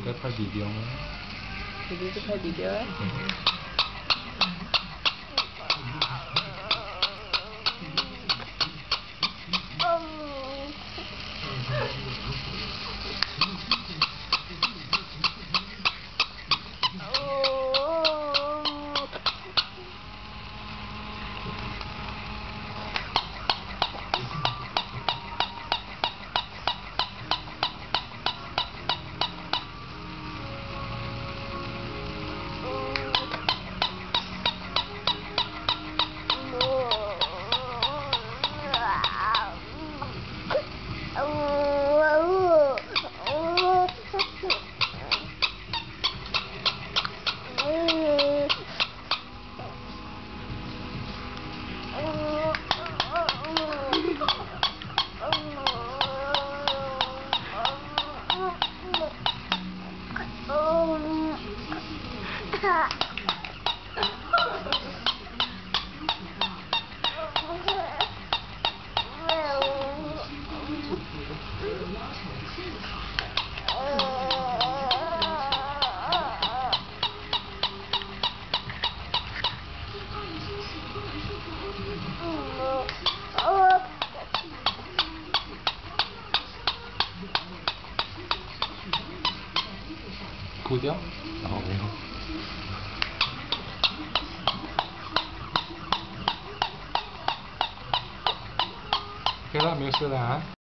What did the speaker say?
Kita pa video mo. Dito pa video ah? Mm. 不？掉？哦，没有。可以了，没事了啊。